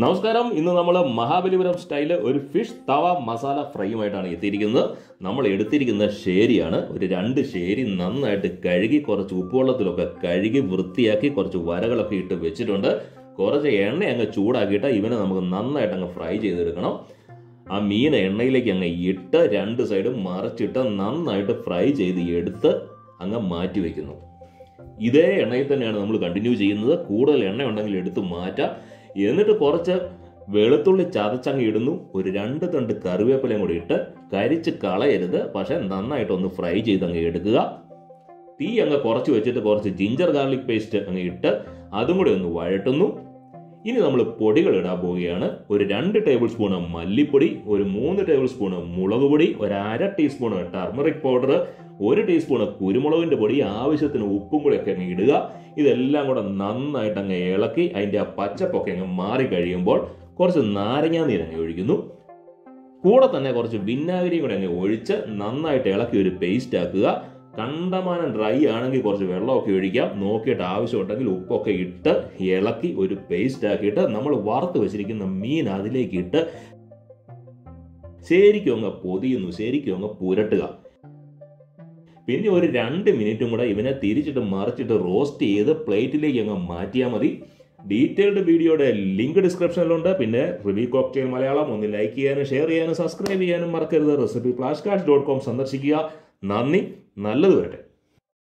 നമസ്കാരം. ഇന്ന് നമ്മൾ മഹാബലിപുരം സ്റ്റൈൽ ഒരു ഫിഷ് തവ മസാല ഫ്രൈയുമായിട്ടാണ് എത്തിയിരിക്കുന്നത്. നമ്മൾ എടുത്തിരിക്കുന്ന ശേരിയാണ്. ഒരു രണ്ട് ശേരി നന്നായിട്ട് കഴുകി കുറച്ച് ഉപ്പുവെള്ളത്തിലൊക്കെ കഴുകി വൃത്തിയാക്കി കുറച്ച് വരകളൊക്കെ ഇട്ട് വെച്ചിട്ടുണ്ട്. കുറച്ച് എണ്ണ അങ്ങ് ചൂടാക്കിയിട്ട് ഇവനെ നമുക്ക് നന്നായിട്ട് അങ്ങ് ഫ്രൈ ചെയ്തെടുക്കണം. ആ മീൻ എണ്ണയിലേക്ക് അങ്ങ് ഇട്ട് രണ്ട് സൈഡും മറച്ചിട്ട് നന്നായിട്ട് ഫ്രൈ ചെയ്ത് എടുത്ത് അങ്ങ് മാറ്റി വയ്ക്കുന്നു ഇതേ എണ്ണയിൽ തന്നെയാണ് നമ്മൾ കണ്ടിന്യൂ ചെയ്യുന്നത്. കൂടുതൽ എണ്ണ ഉണ്ടെങ്കിൽ എടുത്ത് മാറ്റാം. എന്നിട്ട് കുറച്ച് വെളുത്തുള്ളി ചതച്ചങ്ങ് ഇടുന്നു. ഒരു രണ്ട് തണ്ട് കറിവേപ്പിലയും കൂടി ഇട്ട് കരിച്ച് കളയരുത്. പക്ഷെ നന്നായിട്ട് ഒന്ന് ഫ്രൈ ചെയ്ത് അങ്ങ് എടുക്കുക. തീ അങ്ങ് കുറച്ച് വെച്ചിട്ട് കുറച്ച് ജിഞ്ചർ ഗാർലിക് പേസ്റ്റ് അങ്ങ് ഇട്ട് അതും കൂടി ഒന്ന് വഴട്ടുന്നു ഇനി നമ്മൾ പൊടികൾ ഇടാൻ പോവുകയാണ്. ഒരു രണ്ട് ടേബിൾ സ്പൂൺ മല്ലിപ്പൊടി ഒരു മൂന്ന് ടേബിൾ സ്പൂൺ മുളക് പൊടി ഒരു അര ടീസ്പൂണ് ടർമറിക് പൗഡർ ഒരു ടീസ്പൂണ് കുരുമുളകിന്റെ പൊടി ആവശ്യത്തിന് ഉപ്പും കൂടി ഒക്കെ ഇടുക. ഇതെല്ലാം കൂടെ നന്നായിട്ട് അങ്ങ് ഇളക്കി അതിന്റെ ആ പച്ചപ്പൊക്കെ അങ്ങ് മാറി കഴിയുമ്പോൾ കുറച്ച് നാരങ്ങാ നീരങ്ങ് ഒഴിക്കുന്നു. കൂടെ തന്നെ കുറച്ച് വിന്നാഗിരിയും കൂടെ അങ്ങ് ഒഴിച്ച് നന്നായിട്ട് ഇളക്കി ഒരു പേസ്റ്റ് ആക്കുക. കണ്ടമാനം ഡ്രൈ ആണെങ്കിൽ കുറച്ച് വെള്ളമൊക്കെ ഒഴിക്കാം. നോക്കിയിട്ട് ആവശ്യമുണ്ടെങ്കിൽ ഉപ്പൊക്കെ ഇട്ട് ഇളക്കി ഒരു പേസ്റ്റ് ആക്കിയിട്ട് നമ്മൾ വറുത്ത് വെച്ചിരിക്കുന്ന മീൻ അതിലേക്ക് ഇട്ട് ശരിക്കും അങ്ങ് പൊതിയുന്നു ശരിക്കും അങ്ങ് പുരട്ടുക. പിന്നെ ഒരു രണ്ട് മിനിറ്റും കൂടെ ഇവനെ തിരിച്ചിട്ട് മറിച്ചിട്ട് റോസ്റ്റ് ചെയ്ത് പ്ലേറ്റിലേക്ക് അങ്ങ് മാറ്റിയാൽ മതി. ഡീറ്റെയിൽഡ് വീഡിയോയുടെ ലിങ്ക് ഡിസ്ക്രിപ്ഷനിലുണ്ട് പിന്നെ റിവ്യൂ കോക്ടെയിൽ മലയാളം ഒന്ന് ലൈക്ക് ചെയ്യാനും ഷെയർ ചെയ്യാനും സബ്സ്ക്രൈബ് ചെയ്യാനും മറക്കരുത്. Recipe flash cash dot com സന്ദർശിക്കുക. നന്ദി. നല്ലത് വരട്ടെ.